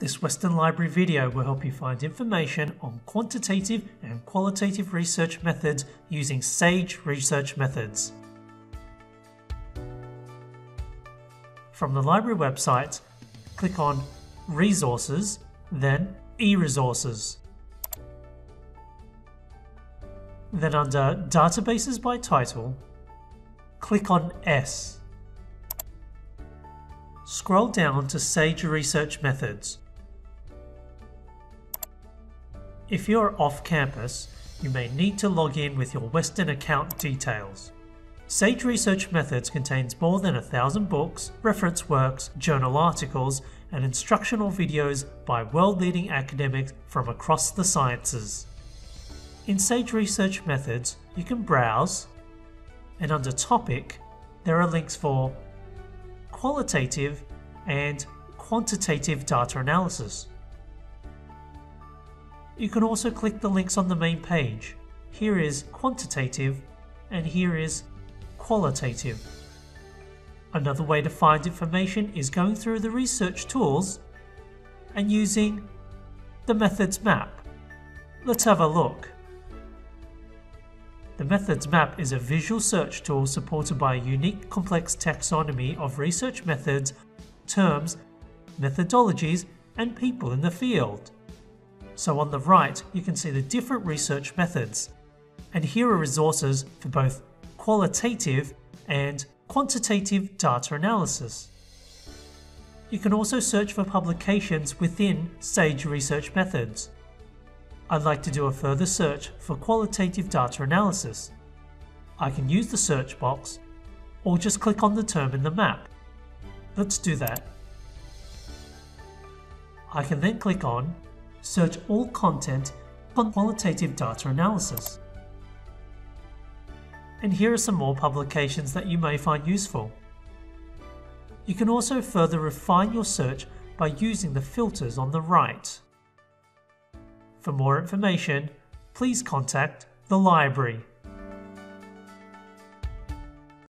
This Western Library video will help you find information on quantitative and qualitative research methods using SAGE research methods. From the library website, click on Resources, then E-Resources. Then under Databases by Title, click on S. Scroll down to Sage Research Methods. If you're off campus, you may need to log in with your Western account details. Sage Research Methods contains more than a thousand books, reference works, journal articles, and instructional videos by world-leading academics from across the sciences. In Sage Research Methods, you can browse, and under Topic, there are links for qualitative and quantitative data analysis. You can also click the links on the main page. Here is quantitative and here is qualitative. Another way to find information is going through the research tools and using the methods map. Let's have a look. The Methods Map is a visual search tool supported by a unique complex taxonomy of research methods, terms, methodologies, and people in the field. So on the right, you can see the different research methods. And here are resources for both qualitative and quantitative data analysis. You can also search for publications within SAGE research methods. I'd like to do a further search for qualitative data analysis. I can use the search box or just click on the term in the map. Let's do that. I can then click on Search all content on qualitative data analysis. And here are some more publications that you may find useful. You can also further refine your search by using the filters on the right. For more information, please contact the library.